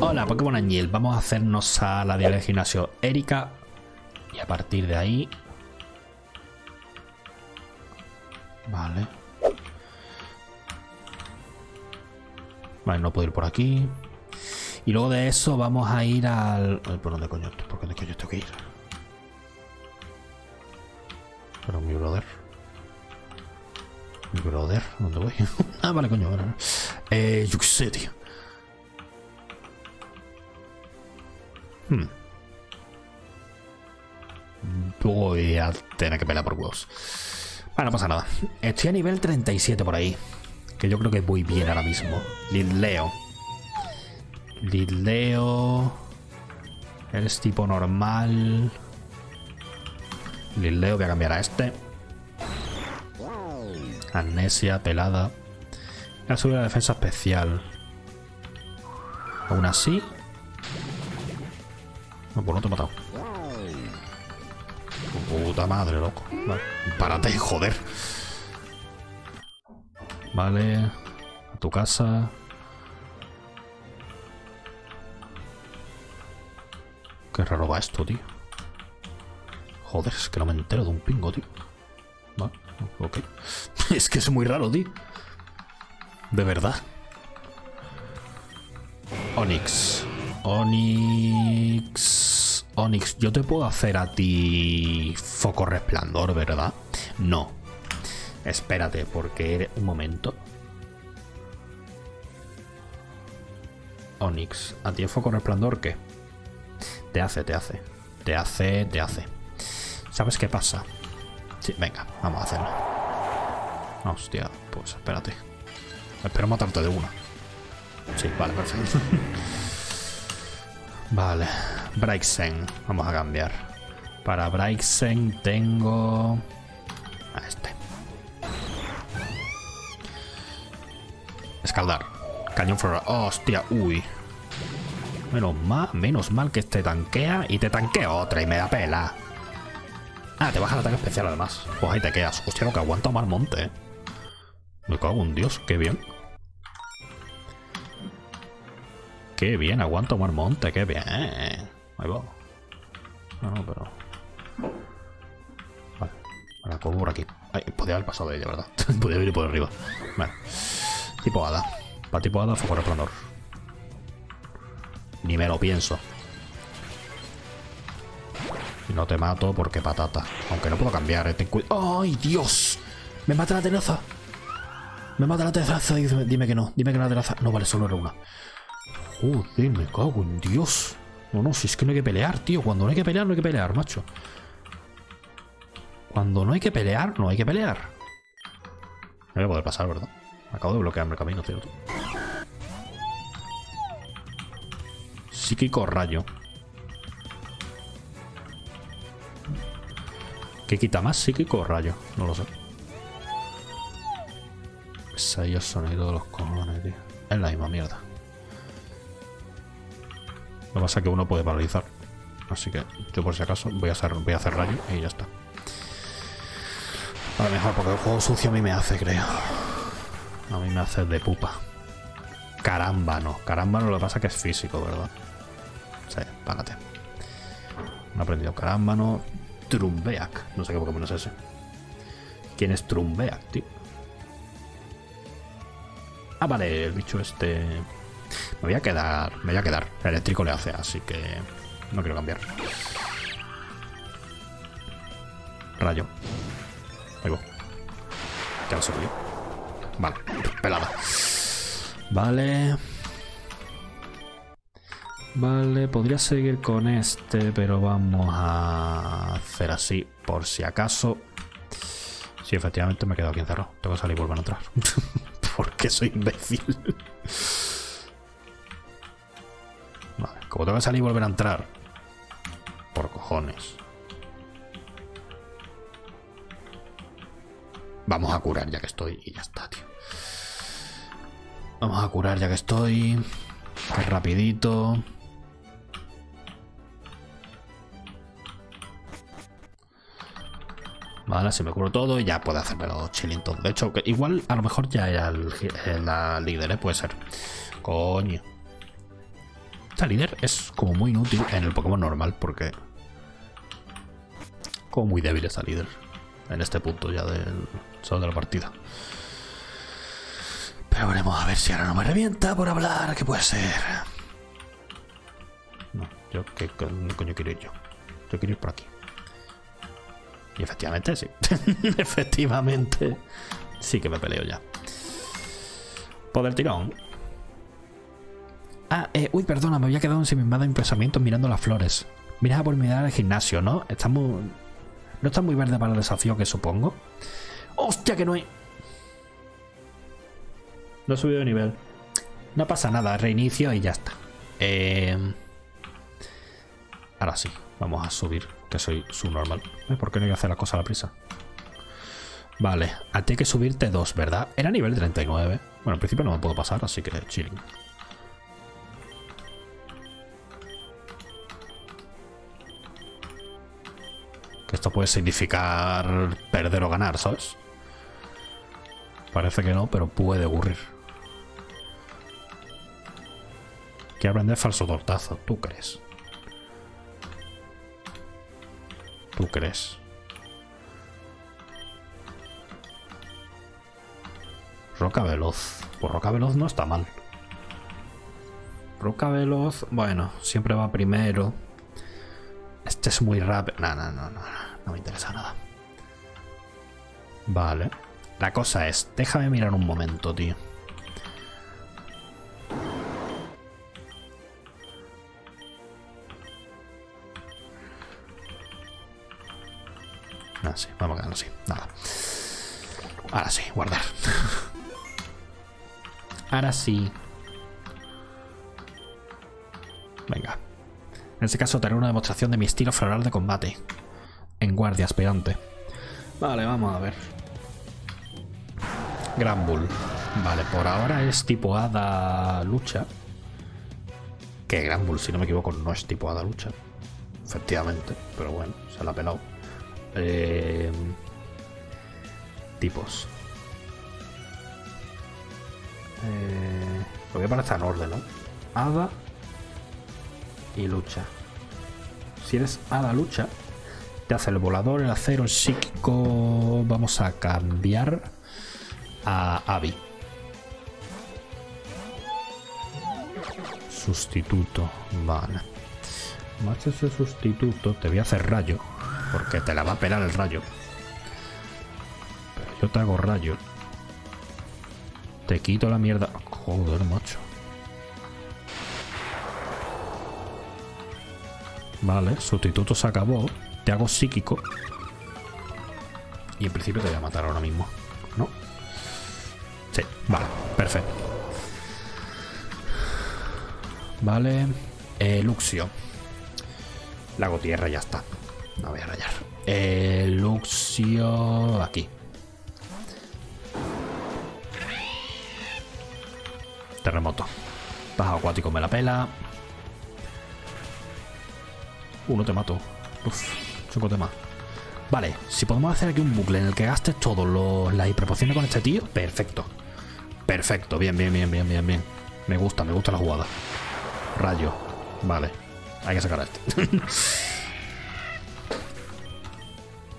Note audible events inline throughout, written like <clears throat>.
Hola, Pokémon Angel. Vamos a hacernos a la diaria de gimnasio Erika. Y a partir de ahí... Vale. Vale, no puedo ir por aquí. Y luego de eso vamos a ir al... ¿Por dónde coño? ¿Por dónde coño tengo que ir? Brother, ¿dónde voy? <laughs> ah, vale, coño, vale. Eh, yo qué sé, tío. Hmm. Voy a tener que pelear por huevos. Bueno, no pasa nada. Estoy a nivel 37 por ahí. Que yo creo que voy bien ahora mismo. Lidleo. Lidleo. Eres tipo normal. Lidleo voy a cambiar a este. Amnesia, pelada. Voy a subir la defensa especial. Aún así. No, pues no te he matado. Puta madre, loco. Vale. Párate, joder. Vale. A tu casa. Qué raro va esto, tío. Joder, es que no me entero de un pingo, tío. Ok. <laughs> es que es muy raro, tío. De verdad. Onix. Onix. Onix, yo te puedo hacer a ti foco resplandor, ¿verdad? No. Espérate, porque un momento. Onix, ¿a ti foco resplandor qué? Te hace, te hace. Te hace, te hace. ¿Sabes qué pasa? Sí, venga, vamos a hacerlo. Hostia, pues espérate. Espero matarte de una. Sí, vale, perfecto. <laughs> vale. Braixen. Vamos a cambiar. Para Braixen tengo... A este. Escaldar. Cañón floral. hostia, uy. Menos mal, menos mal que este tanquea y te tanquea otra y me da pela. Ah, te baja el ataque especial además. Pues ahí te quedas. Hostia, lo que aguanta mal monte, eh. Me cago en Dios, qué bien. Qué bien, aguanto mal monte, qué bien. Ahí va. No, no, pero... Vale. Cojo por aquí. Podía haber pasado de ella, ¿verdad? <laughs> podía venir por arriba. Vale. Tipo hada. Para tipo hada, foco resplandor. Ni me lo pienso. Y no te mato porque patata. Aunque no puedo cambiar, eh. ¡Ay, Dios! ¡Me mata la tenaza! Me mata la tenaza. Dime, que no. Dime que la tenaza. No, vale, solo era una. Joder, me cago en Dios. No, no, si es que no hay que pelear, tío. Cuando no hay que pelear, no hay que pelear, macho. Cuando no hay que pelear, no hay que pelear. No voy a poder pasar, ¿verdad? Acabo de bloquearme el camino, cierto. Psíquico rayo. ¿Qué quita más? Psíquico o rayo. No lo sé. Sello sonido de los cojones, tío. Es la misma mierda. Lo que pasa es que uno puede paralizar. Así que yo por si acaso voy a hacer, voy a hacer rayo y ya está. A lo mejor porque el juego sucio a mí me hace, creo. A mí me hace de pupa. Caramba, no. Caramba, no lo que pasa es que es físico, ¿verdad? Sí, párate. No he aprendido carámbano. Trumbeak. No sé qué Pokémon es ese. ¿Quién es Trumbeak, tío? Ah, vale, el bicho este... Me voy a quedar... Me voy a quedar. El eléctrico le hace, así que... No quiero cambiar. Rayo. Ahí va. Ya lo subió. Vale, pelada. Vale. Vale, podría seguir con este, pero vamos a hacer así, por si acaso. Sí, efectivamente me he quedado aquí encerrado. Tengo que salir y volver a entrar. <laughs> Porque soy imbécil. Vale, como tengo que salir y volver a entrar. Por cojones. Vamos a curar ya que estoy y ya está, tío. Vamos a curar ya que estoy. Rapidito. Vale, si me curo todo ya puede hacerme los chilling todo. De hecho, que igual a lo mejor ya era el, la líder, ¿eh? Puede ser. Coño. Esta líder es como muy inútil en el Pokémon normal porque... Como muy débil esta líder. En este punto ya del... Solo de la partida. Pero veremos a ver si ahora no me revienta por hablar. ¿Qué puede ser? No, yo qué coño quiero ir yo. Yo quiero ir por aquí. Y efectivamente sí. <laughs> efectivamente sí que me peleo ya. Poder tirón. Ah, eh, uy, perdona, me había quedado en semimada en pensamientos mirando las flores. Mira por mirar al gimnasio, ¿no? Está muy... No está muy verde para el desafío que supongo. ¡Hostia, que no hay! No he subido de nivel. No pasa nada, reinicio y ya está. Eh... Ahora sí, vamos a subir, que soy subnormal. ¿Eh? ¿Por qué no voy a hacer la cosa a la prisa? Vale, a ti hay que subirte dos, ¿verdad? Era nivel 39. Bueno, en principio no me puedo pasar, así que chilling. Que esto puede significar perder o ganar, ¿sabes? Parece que no, pero puede ocurrir. Quiero aprender falso tortazo, ¿tú crees? ¿Tú crees? Roca veloz. Pues roca veloz no está mal. Roca veloz, bueno, siempre va primero. Este es muy rápido. No, no, no, no, no me interesa nada. Vale. La cosa es, déjame mirar un momento, tío. Sí. Nada. Ahora sí, guardar. <laughs> Ahora sí. Venga. En este caso daré una demostración de mi estilo floral de combate. En guardia aspirante. Vale, vamos a ver. Gran Bull. Vale, por ahora es tipo hada lucha. Que Gran Bull, si no me equivoco, no es tipo hada lucha. Efectivamente, pero bueno, se la ha pelado. Eh, tipos. Eh, lo voy a poner en orden, ¿no? Hada y lucha. Si eres hada lucha, te hace el volador, el acero, el psíquico. Vamos a cambiar a Abby. Sustituto, vale. Más ese sustituto, te voy a hacer rayo. Porque te la va a pelar el rayo. Pero yo te hago rayo. Te quito la mierda. Joder, macho. Vale, sustituto se acabó. Te hago psíquico. Y en principio te voy a matar ahora mismo. ¿No? Sí, vale, perfecto. Vale. Eh, Luxio. Lago tierra, ya está. No voy a rayar. Eh, Luxio. Aquí. Terremoto. Bajo acuático me la pela. Uh, no te mato. Uf, cinco más. Vale, si podemos hacer aquí un bucle en el que gastes todas las hiperpociones con este tío, perfecto. Perfecto, bien, bien, bien, bien, bien, bien. Me gusta, me gusta la jugada. Rayo. Vale. Hay que sacar a este. <laughs>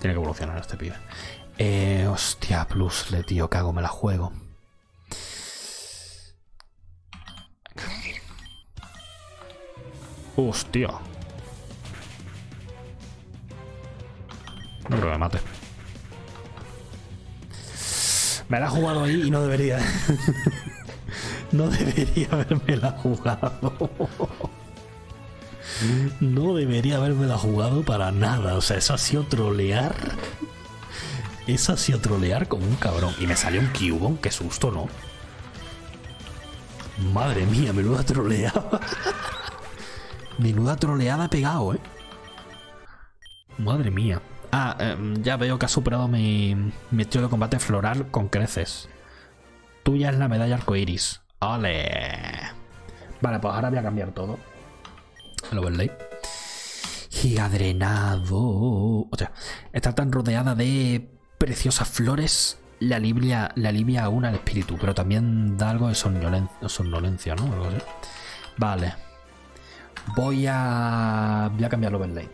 Tiene que evolucionar este pibe. Eh, hostia, plus, le tío, cago, me la juego. Hostia. No creo que me mate. Me la ha jugado ahí y no debería. <laughs> no debería haberme la jugado. No debería haberme la jugado para nada. O sea, eso ha sido trolear. Eso ha sido trolear como un cabrón. Y me salió un Cubone, qué susto, ¿no? Madre mía, menuda troleada. menuda troleada pegado, ¿eh? Madre mía. Ah, em, ya veo que has superado mi, mi estilo de combate floral con creces. Tuya es la medalla arcoiris. ¡Ole! Vale, pues ahora voy a cambiar todo. El overlay. energía drenado. O sea, estar tan rodeada de preciosas flores le alivia, le alivia aún al espíritu, pero también da algo de somnolencia, ¿no? Vale. Voy a. Voy a cambiar el overlay.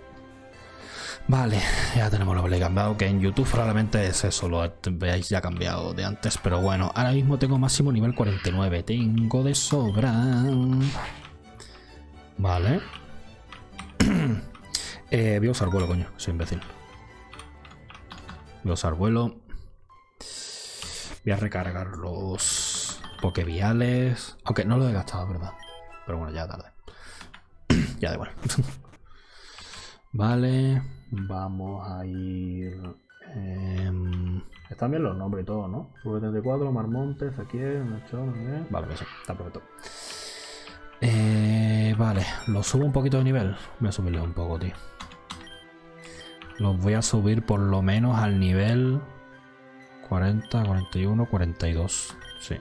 Vale, ya tenemos el overlay cambiado. Que en YouTube probablemente es eso, lo veáis ya cambiado de antes. Pero bueno, ahora mismo tengo máximo nivel 49. Tengo de sobra. Vale. <clears throat> eh, voy a usar vuelo, coño. Soy imbécil. Voy a usar vuelo. Voy a recargar los pokeviales. Aunque no lo he gastado, ¿verdad? Pero bueno, ya tarde. <clears throat> ya da igual. <laughs> vale. Vamos a ir... Eh, están bien los nombres y todo, ¿no? 74, Marmontes, aquí, Mechón, Vale, pues está perfecto. Eh, vale, lo subo un poquito de nivel. Voy a subirle un poco, tío. Los voy a subir por lo menos al nivel 40, 41, 42. Sí.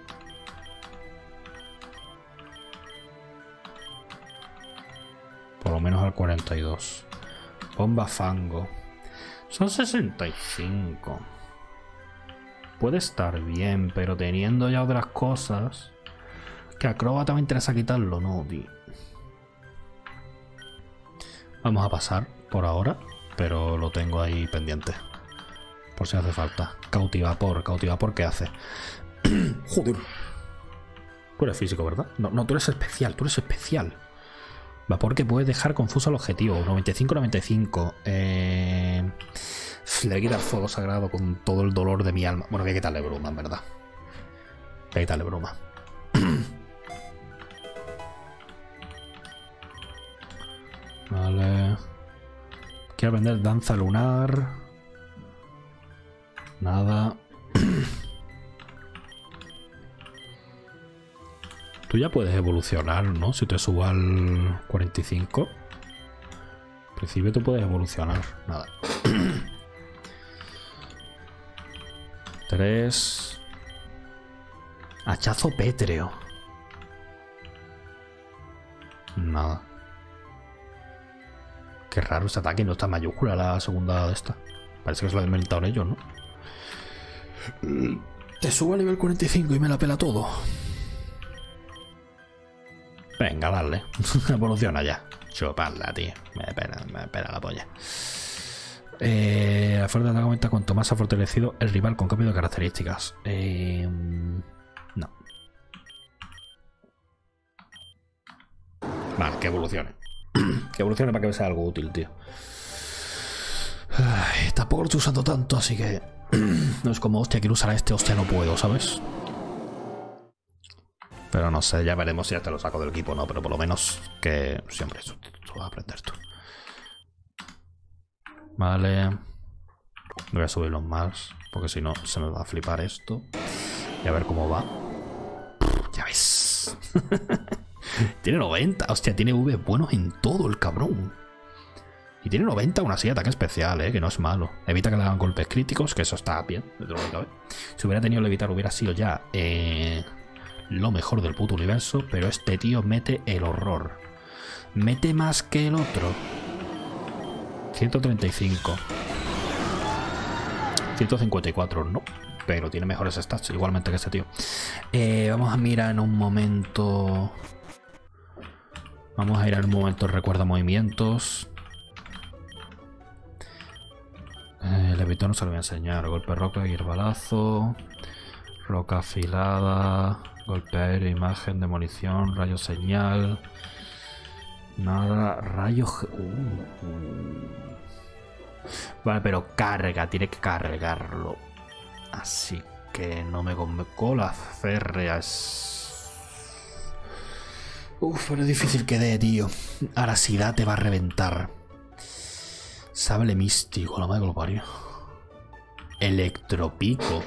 Por lo menos al 42. Bomba fango. Son 65. Puede estar bien, pero teniendo ya otras cosas... Que acróbata me interesa quitarlo, no, tío. Vamos a pasar por ahora, pero lo tengo ahí pendiente. Por si hace falta. Cautivapor, cautivapor, ¿qué hace? <clears throat> Joder. Tú eres físico, ¿verdad? No, no, tú eres especial, tú eres especial. Vapor que puede dejar confuso el objetivo. 95-95. Eh... Le voy a quitar fuego sagrado con todo el dolor de mi alma. Bueno, voy a quitarle bruma, en verdad. Voy a quitarle bruma. <clears throat> Vale. Quiero aprender danza lunar. Nada. <clears throat> Tú ya puedes evolucionar, ¿no? Si te subo al 45. En principio tú puedes evolucionar. Nada. <clears throat> 3. Hachazo pétreo. Nada. Qué raro este ataque, no está mayúscula la segunda de esta. Parece que se lo han inventado ellos, ¿no? Te subo al nivel 45 y me la pela todo. Venga, dale. <laughs> Evoluciona ya. Chuparla, tío. Me espera, me espera la polla. Eh, la fuerza de aumenta cuanto más ha fortalecido el rival con cambio de características. Eh, no. Vale, que evolucione. <clears throat> que evolucione para que sea algo útil, tío. tampoco lo estoy usando tanto, así que... <clears throat> no es como, hostia, quiero usar a este, hostia, no puedo, ¿sabes? Pero no sé, ya veremos si ya te lo saco del equipo no, pero por lo menos que siempre eso, vas a aprender tú. Vale. Voy a subirlos más, porque si no se me va a flipar esto. Y a ver cómo va. Ya ves. <laughs> <laughs> tiene 90. Hostia, tiene V buenos en todo el cabrón. Y tiene 90 una así ataque especial, ¿eh? que no es malo. Evita que le hagan golpes críticos, que eso está bien. Si hubiera tenido que evitar, hubiera sido ya eh, lo mejor del puto universo, pero este tío mete el horror. Mete más que el otro. 135. 154, no. Pero tiene mejores stats, igualmente que este tío. Eh, vamos a mirar en un momento... Vamos a ir un momento recuerda movimientos. Eh, el evitón no se lo voy a enseñar. Golpe roca, balazo. Roca afilada. Golpe aéreo, imagen, demolición, rayo señal. Nada, rayo... Uh. Vale, pero carga, tiene que cargarlo. Así que no me convocó la férrea. Uf, es difícil que dé, tío. Arasidad te va a reventar. Sable místico, la madre que lo parió. Electropico.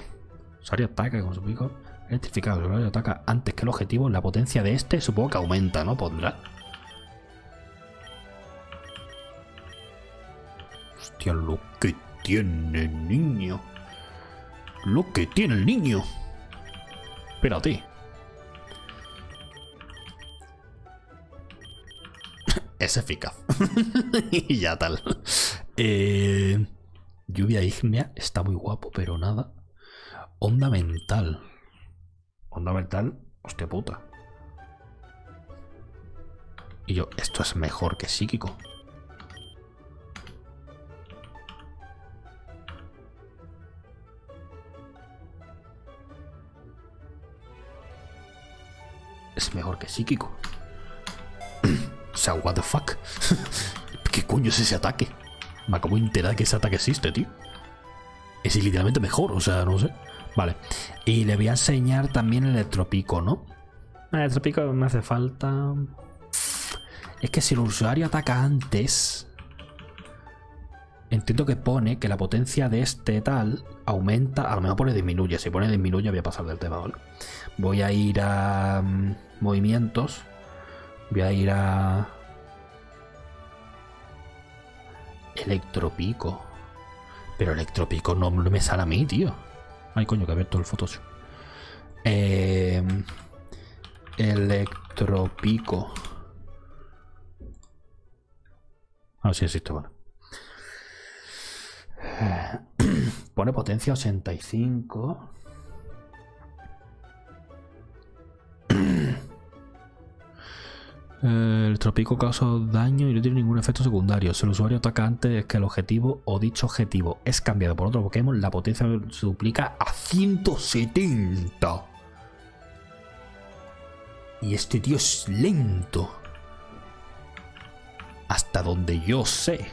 Sari ataca con su pico. Electrificado, el ataca antes que el objetivo. La potencia de este supongo que aumenta, ¿no? Pondrá. Hostia, lo que tiene el niño. Lo que tiene el niño. Espérate. Es eficaz. <laughs> y ya tal. Eh, lluvia ígnea está muy guapo, pero nada. Onda mental. Onda mental, hostia puta. Y yo, esto es mejor que psíquico. Es mejor que psíquico. O sea, what the fuck. <laughs> ¿Qué coño es ese ataque? Me acabo de enterar que ese ataque existe, tío. Es literalmente mejor, o sea, no sé. Vale. Y le voy a enseñar también el electropico, ¿no? El electropico me hace falta... Es que si el usuario ataca antes... Entiendo que pone que la potencia de este tal aumenta, a lo mejor pone disminuye. Si pone disminuye voy a pasar del tema, ¿vale? Voy a ir a mm, movimientos. Voy a ir a... Electropico. Pero electropico no me sale a mí, tío. Ay, coño, que abierto el Photoshop. Eh, electropico. Ah, sí existe, vale. <clears throat> Pone potencia 85. El tropico causa daño y no tiene ningún efecto secundario. Si el usuario ataca antes que el objetivo o dicho objetivo es cambiado por otro Pokémon, la potencia se duplica a 170. Y este tío es lento. Hasta donde yo sé.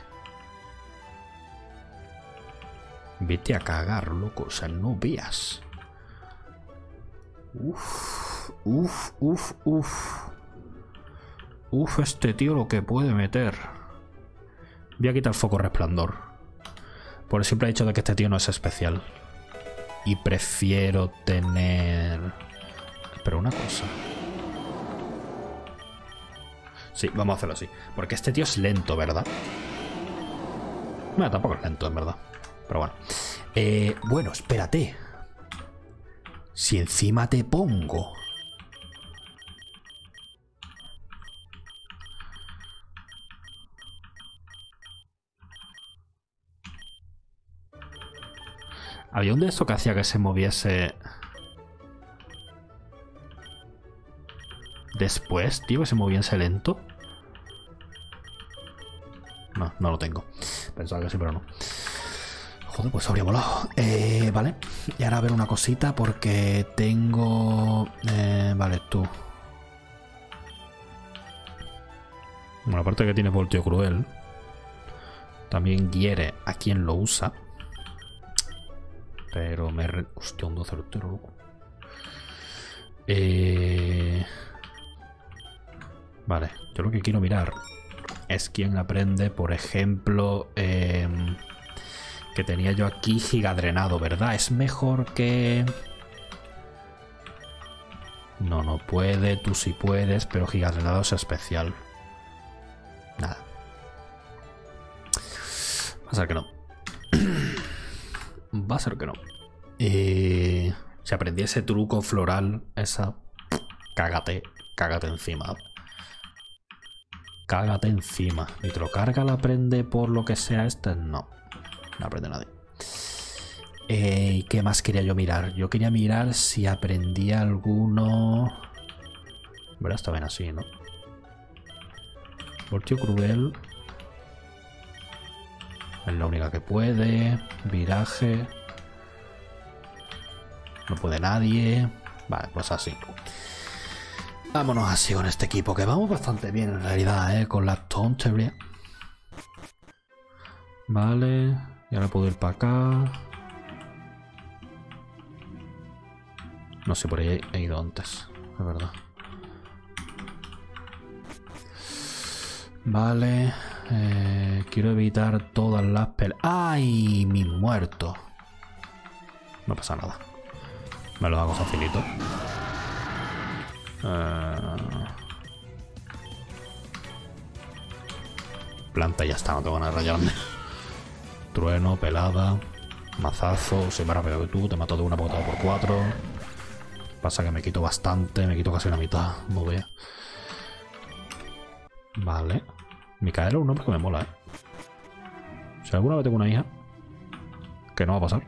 Vete a cagar, loco. O sea, no veas. Uf, uf, uf, uf. Uf, este tío lo que puede meter. Voy a quitar foco resplandor. Por el simple hecho de que este tío no es especial. Y prefiero tener... Pero una cosa. Sí, vamos a hacerlo así. Porque este tío es lento, ¿verdad? Bueno, tampoco es lento, en verdad. Pero bueno. Eh, bueno, espérate. Si encima te pongo Había un de esto que hacía que se moviese... Después, tío, que se moviese lento. No, no lo tengo. Pensaba que sí, pero no. Joder, pues habría volado. Eh, vale. Y ahora a ver una cosita porque tengo... Eh, vale, tú. Bueno, aparte que tiene voltio cruel. También quiere a quien lo usa. Pero me... Re... Hostia, un 12 loco. Eh... Vale, yo lo que quiero mirar es quién aprende, por ejemplo, em, que tenía yo aquí gigadrenado, ¿verdad? Es mejor que... No, no puede, tú sí puedes, pero gigadrenado es especial. Nada. Va a ser que no. Va a ser que no. Eh, si aprendiese truco floral, esa... Cágate, cágate encima. Cágate encima. Nitrocarga la aprende por lo que sea este. No. No aprende nadie. Eh, ¿Qué más quería yo mirar? Yo quería mirar si aprendía alguno... Verá, está bien así, ¿no? Voltio cruel. Es la única que puede. Viraje. No puede nadie. Vale, pues así. Vámonos así con este equipo, que vamos bastante bien en realidad, ¿eh? Con la tontería. Vale. Y ahora puedo ir para acá. No sé, por ahí he ido antes, es verdad. Vale. Eh, quiero evitar todas las peleas. ¡Ay! Mi muerto. No pasa nada. Me lo hago facilito. Eh, planta y ya está, no tengo nada a rayarme. Trueno, pelada, mazazo, soy más rápido que tú, te mato de una botada por cuatro. Pasa que me quito bastante, me quito casi la mitad, no veo. Vale. Micaela es un nombre que me mola, ¿eh? Si alguna vez tengo una hija, que no va a pasar.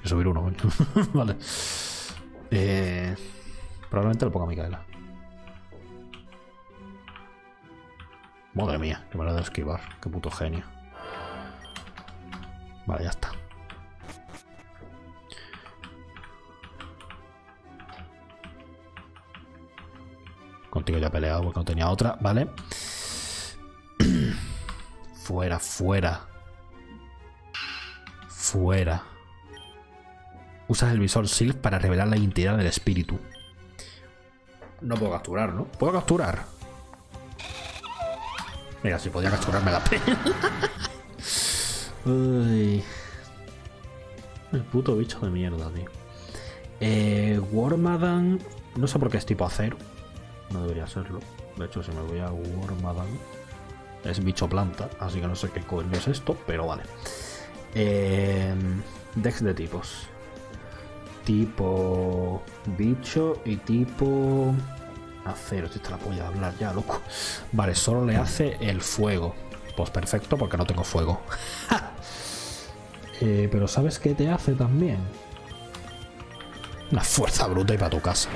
Que subir uno, coño. <laughs> vale. Eh, probablemente lo ponga Micaela. Madre mía, qué manera de esquivar. Qué puto genio. Vale, ya está. Contigo ya he peleado porque no tenía otra, ¿vale? <clears throat> fuera, fuera. Fuera. Usas el visor SILF para revelar la identidad del espíritu. No puedo capturar, ¿no? ¿Puedo capturar? Mira, si podía capturarme la <laughs> pena. Uy. El puto bicho de mierda, tío. Eh, Wormadan. No sé por qué es tipo acero. No debería serlo. De hecho, si me voy a Wormadan. Es bicho planta, así que no sé qué coño es esto, pero vale. Eh, Dex de tipos. Tipo bicho y tipo acero. Si te la voy a hablar ya, loco. Vale, solo le hace el fuego. Pues perfecto, porque no tengo fuego. <laughs> Eh, pero ¿sabes qué te hace también? Una fuerza bruta y para tu casa.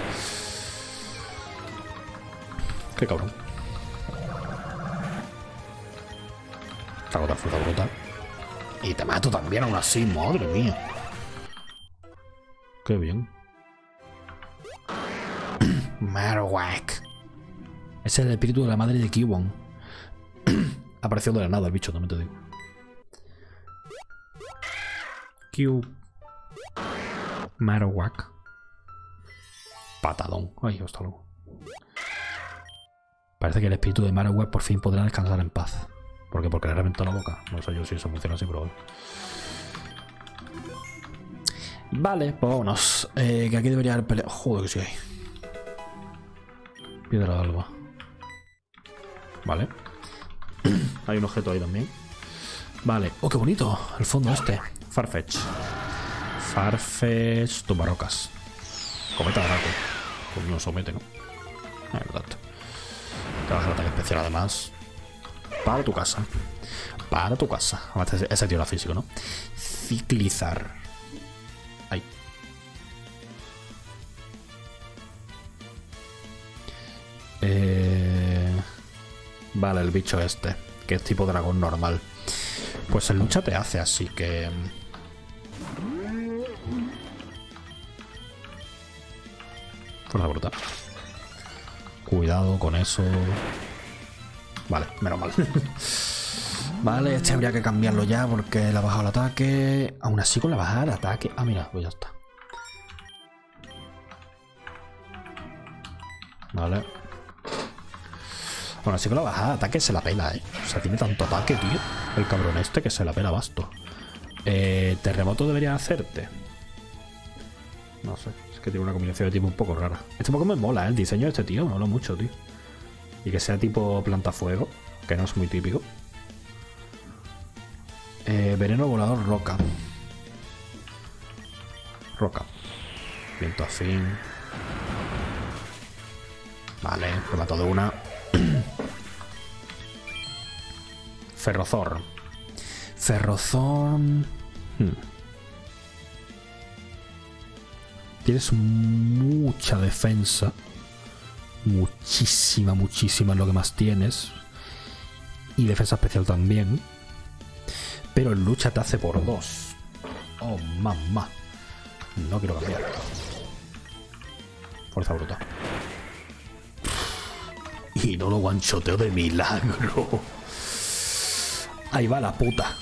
Qué cabrón. Otra fuerza bruta. Y te mato también aún así, madre mía. Qué bien. <clears throat> Marowak. Es el espíritu de la madre de Kiwon. <clears throat> Apareció de la nada el bicho, también te digo. Q. Marowak. Patadón. Ay, hasta luego. Parece que el espíritu de Marowak por fin podrá descansar en paz. ¿Por qué? Porque le reventó la boca. No sé yo si eso funciona así, pero... Vale, pues vámonos. Eh, que aquí debería haber pelea. Joder, que sí hay. Piedra de alba. Vale. <clears throat> hay un objeto ahí también. Vale. Oh, qué bonito. El fondo este. Farfetch. Farfetch, Tubarocas. Cometa Draco. Pues no somete, ¿no? Ah, verdad. Te baja ataque especial además. Para tu casa. Para tu casa. Ese tío era físico, ¿no? Ciclizar. Ahí. Eh... Vale, el bicho este. Que es tipo dragón normal. Pues el lucha te hace, así que... Fuerza bruta. Cuidado con eso. Vale, menos mal. <laughs> vale, este habría que cambiarlo ya porque le ha bajado el ataque. Aún así con la bajada de ataque. Ah, mira, pues ya está. Vale. Bueno, así con la bajada de ataque se la pela, ¿eh? O sea, tiene tanto ataque, tío. El cabrón este que se la pela basto. Eh, ¿Terremoto debería hacerte? No sé que tiene una combinación de tipo un poco rara. Este poco me mola, ¿eh? el diseño de este tío, me mola mucho, tío. Y que sea tipo planta fuego, que no es muy típico. Eh, veneno volador roca. Roca. Viento afín. Vale, lo mato de una. <clears throat> Ferrozor. Ferrozor. Hmm. Tienes mucha defensa. Muchísima, muchísima es lo que más tienes. Y defensa especial también. Pero en lucha te hace por dos. Oh, mamá. No quiero cambiar. Fuerza bruta. Y no lo guanchoteo de milagro. Ahí va la puta.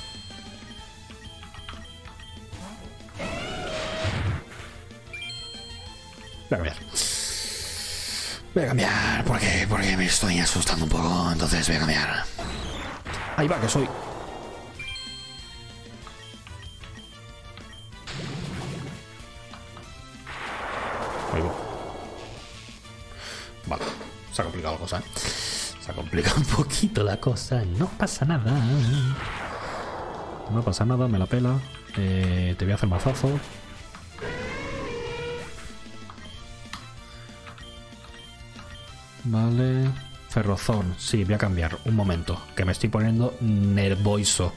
Voy a cambiar. Voy a cambiar. ¿Por qué? Porque me estoy asustando un poco. Entonces voy a cambiar. Ahí va, que soy. Ahí va. Vale. Se ha complicado la cosa, ¿eh? Se ha complicado un poquito la cosa. No pasa nada. No pasa nada, me la pela. Eh, te voy a hacer mazazo. Ferrozón. Sí, voy a cambiar. Un momento. Que me estoy poniendo nervoso.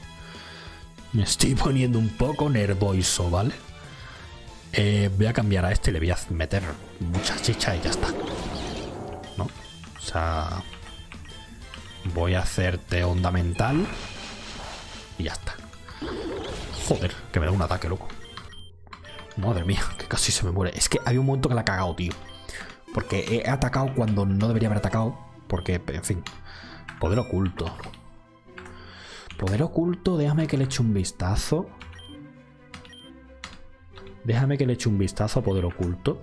Me estoy poniendo un poco nervoso, ¿vale? Eh, voy a cambiar a este y le voy a meter mucha chicha y ya está. ¿No? O sea... Voy a hacerte onda mental. Y ya está. Joder, que me da un ataque, loco. Madre mía, que casi se me muere. Es que había un momento que la ha cagado, tío. Porque he atacado cuando no debería haber atacado. Porque, en fin. Poder oculto. Poder oculto, déjame que le eche un vistazo. Déjame que le eche un vistazo a poder oculto.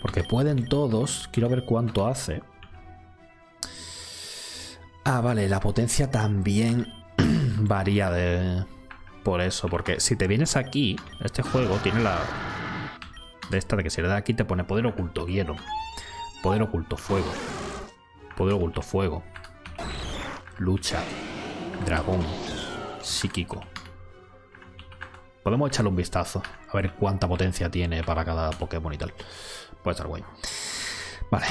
Porque pueden todos. Quiero ver cuánto hace. Ah, vale, la potencia también <clears throat> varía de... Por eso, porque si te vienes aquí, este juego tiene la... De esta de que si le da aquí te pone poder oculto hielo. Poder oculto fuego. Poder oculto fuego. Lucha. Dragón. Psíquico. Podemos echarle un vistazo. A ver cuánta potencia tiene para cada Pokémon y tal. Puede estar guay. Vale.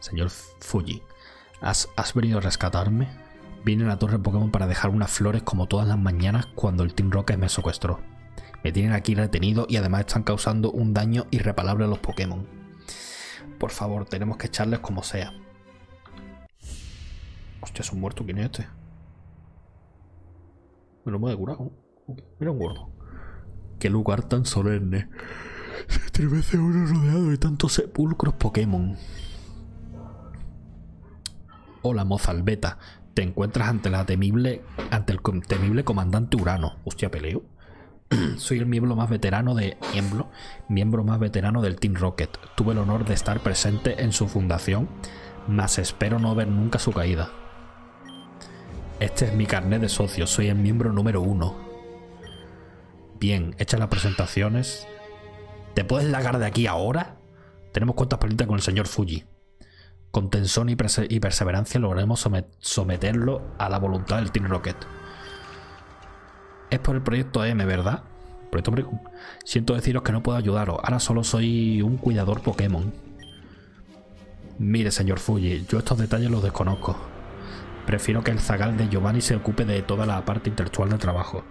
Señor Fuji, ¿has, ¿has venido a rescatarme? Vine a la torre Pokémon para dejar unas flores como todas las mañanas cuando el Team Rocket me secuestró. Me tienen aquí retenido y además están causando un daño irreparable a los Pokémon. Por favor, tenemos que echarles como sea. Hostia, es un muerto. ¿Quién es este? Me lo he curado. Mira un gordo. Qué lugar tan solemne. Se estremece uno rodeado de tantos sepulcros Pokémon. Hola, mozalbeta. Te encuentras ante la temible. ante el temible comandante Urano. Hostia, peleo. <clears throat> Soy el miembro más veterano de. Miembro. Miembro más veterano del Team Rocket. Tuve el honor de estar presente en su fundación. Mas espero no ver nunca su caída. Este es mi carnet de socio. Soy el miembro número uno. Bien, hechas las presentaciones. ¿Te puedes largar de aquí ahora? Tenemos cuentas pendientes con el señor Fuji. Con tensión y, perseverancia lograremos someterlo a la voluntad del Team Rocket. Es por el proyecto M, ¿verdad? Proyecto Siento deciros que no puedo ayudaros. Ahora solo soy un cuidador Pokémon. Mire, señor Fuji, yo estos detalles los desconozco. Prefiero que el zagal de Giovanni se ocupe de toda la parte intelectual del trabajo.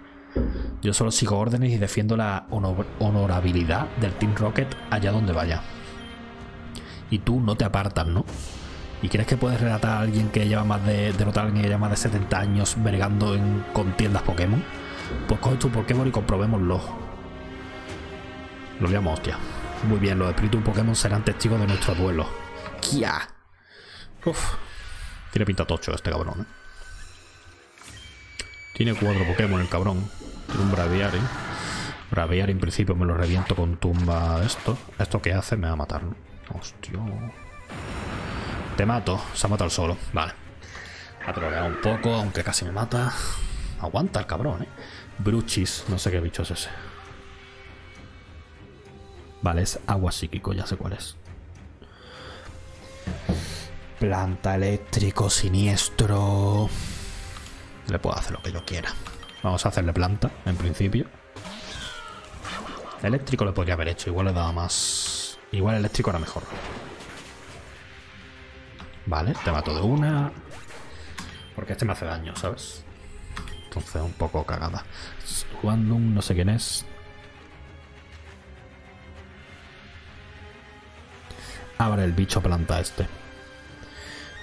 Yo solo sigo órdenes y defiendo la honorabilidad del Team Rocket allá donde vaya. Y tú no te apartas, ¿no? ¿Y crees que puedes relatar a alguien que lleva más de derrotar a alguien que lleva más de 70 años vergando en contiendas Pokémon? Pues coge tu Pokémon y comprobémoslo. Lo llamo hostia. Muy bien, los espíritus Pokémon serán testigos de nuestro duelo. ¡Kia! Uf. Tiene pinta tocho este cabrón, ¿eh? Tiene cuatro Pokémon el cabrón. Tiene un Braviary. Braviary en principio me lo reviento con tumba esto. ¿Esto que hace? Me va a matar, ¿no? Hostia. Te mato. Se ha matado solo. Vale. Ha un poco, aunque casi me mata. Aguanta el cabrón, ¿eh? Bruchis. No sé qué bicho es ese. Vale, es agua psíquico. Ya sé cuál es. Planta eléctrico siniestro. Le puedo hacer lo que yo quiera. Vamos a hacerle planta, en principio. Eléctrico le podría haber hecho. Igual le daba más... Igual eléctrico era mejor. Vale, te mato de una. Porque este me hace daño, ¿sabes? Entonces un poco cagada. Un no sé quién es. Ahora el bicho planta este.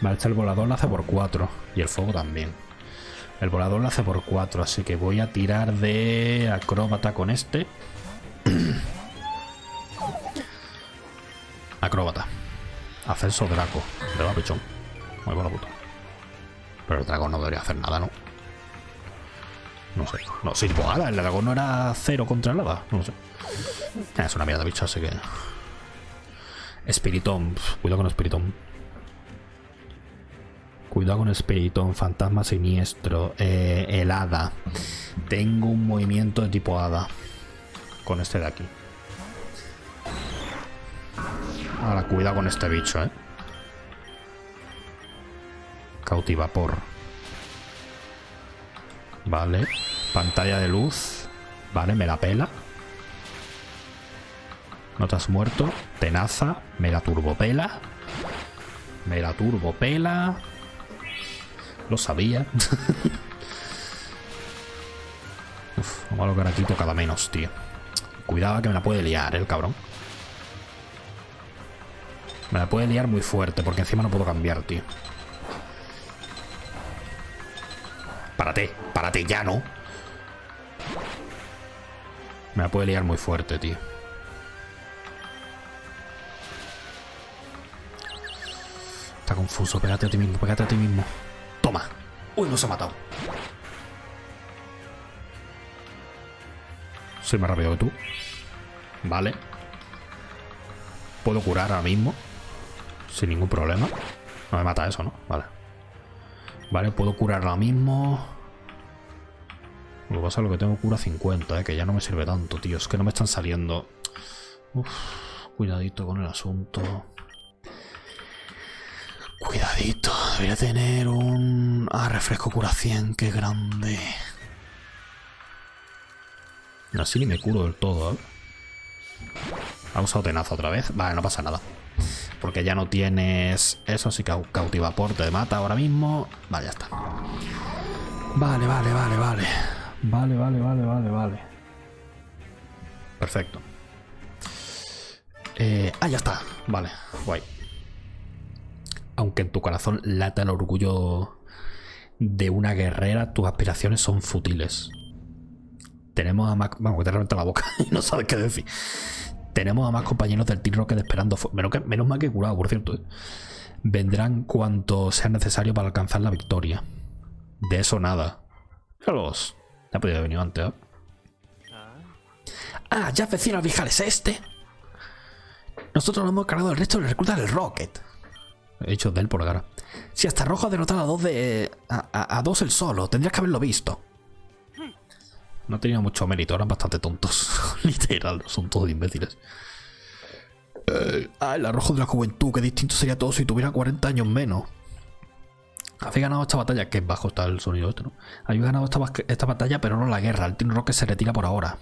Vale, este el volador lo hace por 4. Y el fuego también. El volador lo hace por 4, así que voy a tirar de acróbata con este. <clears throat> acróbata. Ascenso Draco. De la pichón. Muy buena puta. Pero el dragón no debería hacer nada, ¿no? No sé. No, sí, tipo, el dragón no era cero contra nada. No lo sé. Es una mierda bicho, así que... Espiritón. Cuidado con Espiritón. Cuidado con Espiritón, Fantasma Siniestro, eh, el Hada. Tengo un movimiento de tipo Hada. Con este de aquí. Ahora, cuidado con este bicho, ¿eh? Cautivapor. Vale. Pantalla de luz. Vale, me la pela. No te has muerto. Tenaza. Me la turbopela. Me la turbopela. Lo sabía. <laughs> Uf, lo malo que ahora quito cada menos, tío. Cuidado que me la puede liar, ¿eh, el cabrón. Me la puede liar muy fuerte, porque encima no puedo cambiar, tío. Párate, párate ya, ¿no? Me la puede liar muy fuerte, tío. Está confuso, pégate a ti mismo, pégate a ti mismo. Toma. Uy, no se ha matado. Soy más rápido que tú. Vale. Puedo curar ahora mismo. Sin ningún problema. No me mata eso, ¿no? Vale. Vale, puedo curar ahora mismo. Lo que pasa es que tengo cura 50, ¿eh? que ya no me sirve tanto, tío. Es que no me están saliendo. Uf, cuidadito con el asunto. Cuidadito. Debería tener un... Ah, refresco cura 100. Qué grande. Así ni me curo del todo, ¿eh? Ha usado tenaza otra vez. Vale, no pasa nada. Porque ya no tienes eso, así que cautivapor te mata ahora mismo. Vale, ya está. Vale, vale, vale, vale. Vale, vale, vale, vale, vale. Perfecto. Eh, ah, ya está. Vale, guay. Aunque en tu corazón lata el orgullo de una guerrera, tus aspiraciones son futiles. Tenemos a más... Vamos, que te la boca <laughs> y no sabes qué decir. Tenemos a más compañeros del Team Rocket esperando. Menos, que, menos mal que curado, por cierto. ¿eh? Vendrán cuanto sea necesario para alcanzar la victoria. De eso nada. Carlos. Ya podía haber venido antes, ¿eh? Ah, ya vecino Vijales este. Nosotros nos hemos cargado el resto de reclutas del Rocket. He dicho de él por cara. Si hasta Rojo ha derrotado a dos de. A, a dos el solo, tendrías que haberlo visto. No tenía mucho mérito, eran bastante tontos. <laughs> Literal, son todos imbéciles. Eh, ah, el arrojo de la juventud, qué distinto sería todo si tuviera 40 años menos. Habéis ganado esta batalla, que bajo está el sonido este, ¿no? Habéis ganado esta, batalla, pero no la guerra. El Team Rocket se retira por ahora.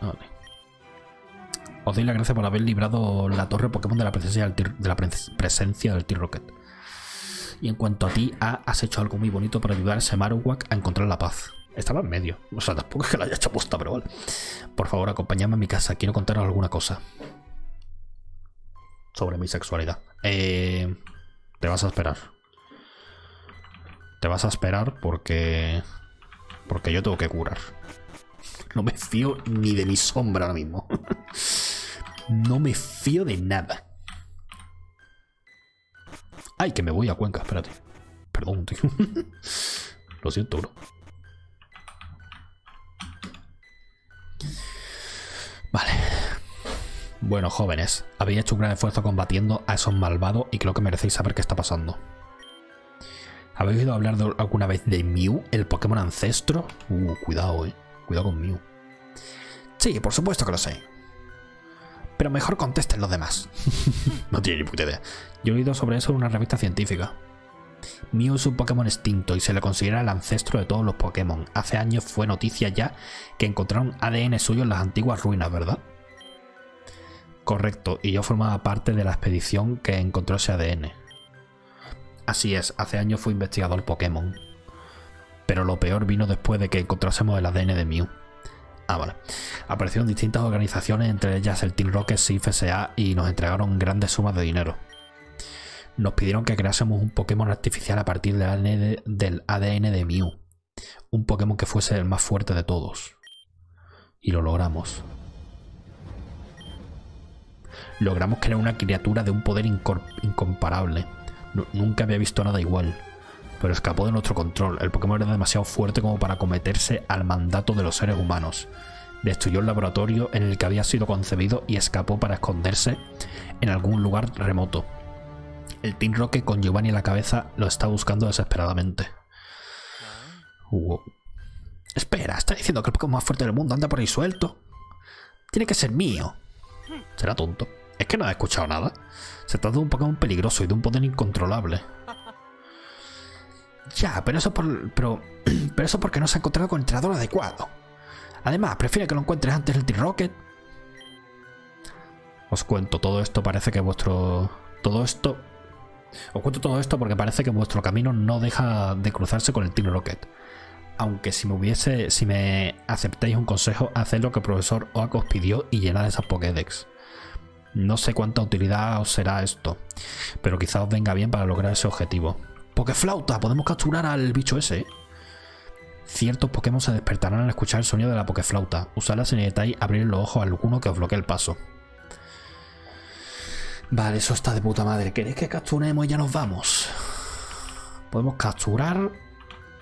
Vale. Os doy la gracias por haber librado la torre Pokémon de la presencia del, de la presencia del Team Rocket. Y en cuanto a ti, has hecho algo muy bonito para ayudar a ese Marowak a encontrar la paz. Estaba en medio. O sea, tampoco es que la haya hecho posta, pero vale. Por favor, acompáñame a mi casa. Quiero contaros alguna cosa. Sobre mi sexualidad. Eh, te vas a esperar. Te vas a esperar porque... Porque yo tengo que curar. No me fío ni de mi sombra ahora mismo. <laughs> no me fío de nada. Ay, que me voy a Cuenca, espérate. Perdón, tío. <laughs> Lo siento, bro. Vale. Bueno, jóvenes, habéis hecho un gran esfuerzo combatiendo a esos malvados y creo que merecéis saber qué está pasando. ¿Habéis oído hablar alguna vez de Mew, el Pokémon ancestro? Uh, cuidado, eh. Cuidado con Mew. Sí, por supuesto que lo sé. Pero mejor contesten los demás. <laughs> no tiene ni puta idea. Yo he oído sobre eso en una revista científica. Mew es un Pokémon extinto y se le considera el ancestro de todos los Pokémon. Hace años fue noticia ya que encontraron ADN suyo en las antiguas ruinas, ¿verdad? Correcto, y yo formaba parte de la expedición que encontró ese ADN. Así es, hace años fui investigador Pokémon. Pero lo peor vino después de que encontrásemos el ADN de Mew. Ah, vale. Aparecieron distintas organizaciones, entre ellas el Team Rocket, CFSA, y nos entregaron grandes sumas de dinero. Nos pidieron que creásemos un Pokémon artificial a partir del ADN de Mew. Un Pokémon que fuese el más fuerte de todos. Y lo logramos. Logramos crear una criatura de un poder incomparable. nunca había visto nada igual pero escapó de nuestro control. El Pokémon era demasiado fuerte como para cometerse al mandato de los seres humanos. Destruyó el laboratorio en el que había sido concebido y escapó para esconderse en algún lugar remoto. El Team Rocket con Giovanni en la cabeza lo está buscando desesperadamente. Espera, está diciendo que el Pokémon más fuerte del mundo anda por ahí suelto. Tiene que ser mío. Será tonto. Es que no ha escuchado nada. Se trata de un Pokémon peligroso y de un poder incontrolable. Ya, pero eso por. Pero, <clears throat> pero eso porque no se ha encontrado con el entrenador adecuado. Además, prefiere que lo encuentres antes del T-Rocket. Os cuento, todo esto parece que vuestro. Todo esto. Os cuento todo esto porque parece que vuestro camino no deja de cruzarse con el Team Rocket. Aunque si me hubiese. Si me aceptáis un consejo, haced lo que el profesor Oak os pidió y llenad esa Pokédex. No sé cuánta utilidad os será esto, pero quizá os venga bien para lograr ese objetivo. Pokeflauta, podemos capturar al bicho ese. ¿eh? Ciertos Pokémon se despertarán al escuchar el sonido de la Pokeflauta. Usarla si necesitáis abrir los ojos a alguno que os bloquee el paso. Vale, eso está de puta madre. ¿Queréis que capturemos y ya nos vamos? Podemos capturar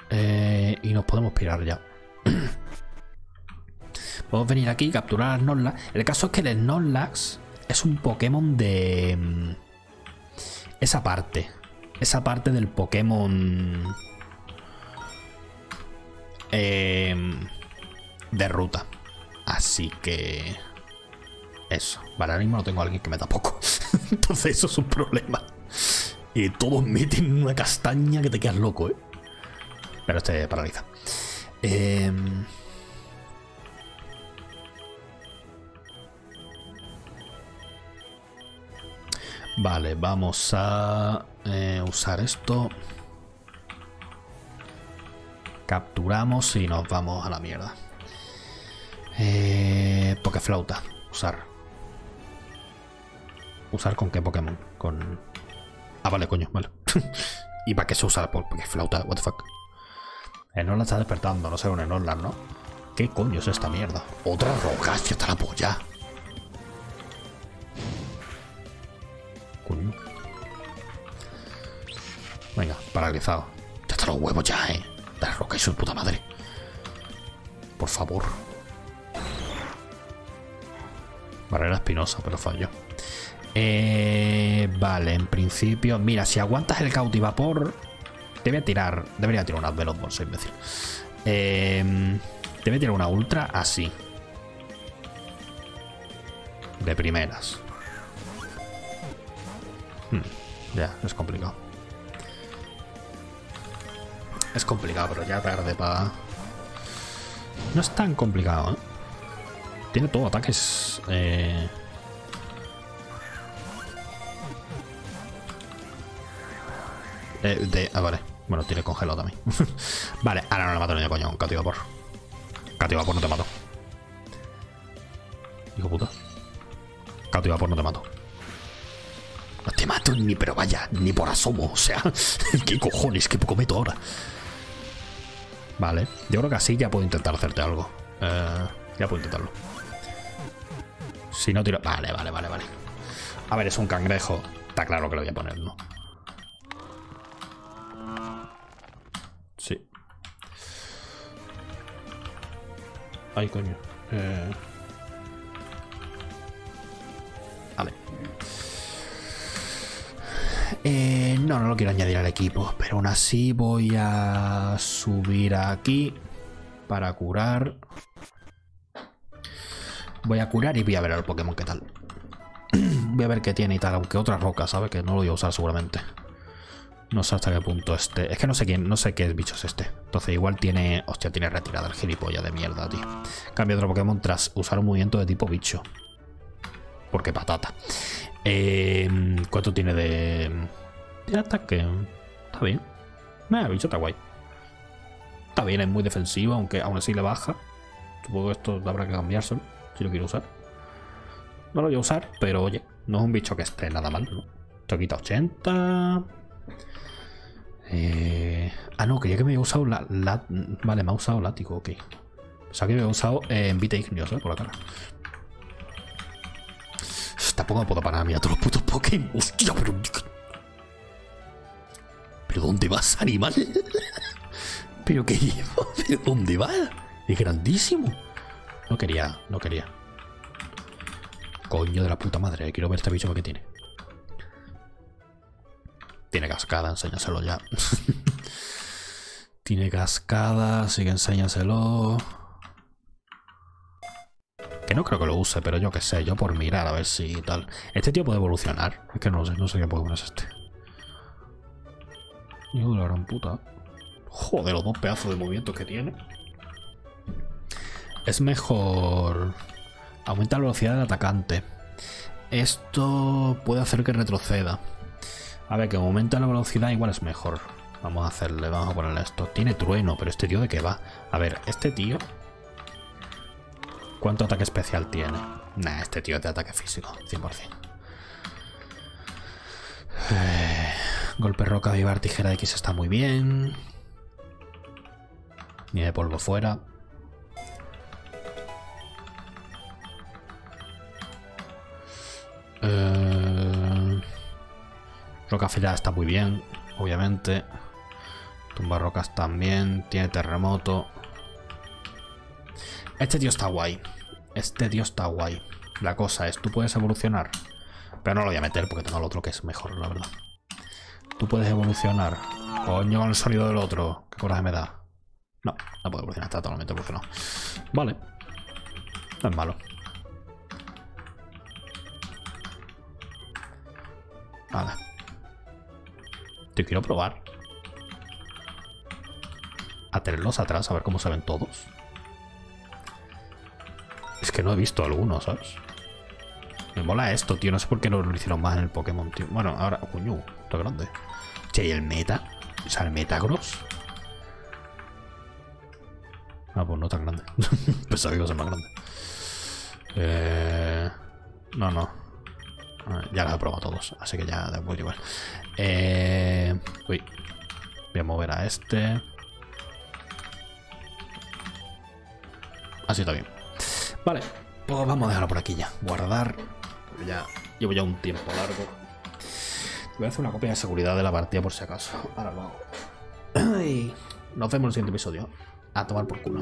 eh, y nos podemos pirar ya. <clears throat> podemos venir aquí y capturar a Snorlax. El caso es que el Snorlax es un Pokémon de... Mm, esa parte. Esa parte del Pokémon... Em, de ruta. Así que... Eso. Vale, ahora mismo no tengo a alguien que me da poco. <laughs> Entonces eso es un problema. Y todos meten una castaña que te quedas loco, ¿eh? Pero este paraliza. Eh... Vale, vamos a eh, usar esto. Capturamos y nos vamos a la mierda. Eh, Pokeflauta. Usar. ¿Usar con qué Pokémon? Con... Ah, vale, coño, vale. <laughs> ¿Y para qué se usa la Pokeflauta? What the fuck. Enola está despertando, no sé, un Enola, ¿no? ¿Qué coño es esta mierda? Otra roca, está la polla. Venga, paralizado. Ya está los huevos ya, eh. La roca y su puta madre. Por favor. Barrera espinosa, pero fallo. Eh, vale, en principio. Mira, si aguantas el cautivapor. Te voy a tirar. Debería tirar una Veloz soy imbécil. Eh, te voy a tirar una ultra así. De primeras. Hmm, ya, es complicado. Es complicado, pero ya tarde para... No es tan complicado, ¿eh? Tiene todo ataques... Eh... Eh, de, ah, vale. Bueno, tiene congelado también. <laughs> vale, ahora no le mato ni de coño. Cativapor. Cativapor no te mato. Hijo puta. Cativapor no te mato. Mato ni, pero vaya, ni por asomo. O sea, <laughs> ¿qué cojones? ¿Qué poco meto ahora? Vale, yo creo que así ya puedo intentar hacerte algo. Eh, ya puedo intentarlo. Si no tiro... Vale, vale, vale, vale. A ver, es un cangrejo. Está claro que lo voy a poner, ¿no? Sí. Ay, coño. Eh... Eh, no, no lo quiero añadir al equipo, pero aún así voy a subir aquí para curar. Voy a curar y voy a ver al Pokémon qué tal. <clears throat> voy a ver qué tiene y tal, aunque otra roca, ¿sabe? Que no lo voy a usar seguramente. No sé hasta qué punto este. Es que no sé quién, no sé qué bicho es este. Entonces igual tiene. Hostia, tiene retirada el gilipollas de mierda, tío. Cambio otro Pokémon tras usar un movimiento de tipo bicho. Porque patata. Eh, ¿Cuánto tiene de, de ataque? Está bien. el bicho está guay. Está bien, es muy defensivo, aunque aún así le baja. Supongo que esto habrá que cambiárselo si lo quiero usar. No lo voy a usar, pero oye, no es un bicho que esté nada mal, ¿no? Te quita 80. Eh... Ah, no, quería que me había usado la, Vale, me ha usado látigo, ok. O sea que me había usado eh, en Vita Ignios, ¿eh? Por la cara. Tampoco me puedo parar a mí a todos los putos Pokémon. Hostia, pero. ¿Pero dónde vas, animal? <laughs> ¿Pero qué llevo? <laughs> ¿Pero dónde vas? Es grandísimo. No quería, no quería. Coño de la puta madre, quiero ver este bicho que tiene. Tiene cascada, enséñaselo ya. <laughs> tiene cascada, así que enséñaselo. No creo que lo use, pero yo qué sé, yo por mirar a ver si tal. Este tío puede evolucionar. Es que no sé, no sé qué Pokémon es este. Hijo de la gran puta. Joder, los dos pedazos de movimientos que tiene. Es mejor... Aumenta la velocidad del atacante. Esto puede hacer que retroceda. A ver, que aumenta la velocidad igual es mejor. Vamos a hacerle, vamos a ponerle esto. Tiene trueno, pero este tío de qué va. A ver, este tío... ¿Cuánto ataque especial tiene? Nah, este tío es de ataque físico, 100%. Eh, golpe roca, vivar, tijera X está muy bien. Ni de polvo fuera. Eh, roca afilada está muy bien, obviamente. Tumba rocas también. Tiene terremoto. Este tío está guay. Este tío está guay. La cosa es, tú puedes evolucionar. Pero no lo voy a meter porque tengo el otro que es mejor, la verdad. Tú puedes evolucionar. Coño con el sonido del otro. Qué coraje me da. No, no puedo evolucionar. Está totalmente evolucionado. Vale. No es malo. Vale. Te quiero probar a tenerlos atrás, a ver cómo se ven todos. Es que no he visto algunos, ¿sabes? Me mola esto, tío. No sé por qué no lo hicieron más en el Pokémon, tío. Bueno, ahora... Coño, está grande. Che, ¿y el Meta? O sea, el Metagross. Ah, pues no tan grande. <laughs> Pensaba que iba a ser más grande. Eh... No, no. Ya los he probado todos, así que ya da igual. Eh... Uy. Voy a mover a este. Así está bien. Vale, pues vamos a dejarlo por aquí ya. Guardar. Ya llevo ya un tiempo largo. Voy a hacer una copia de seguridad de la partida por si acaso. Ahora lo hago. nos vemos en el siguiente episodio. A tomar por culo.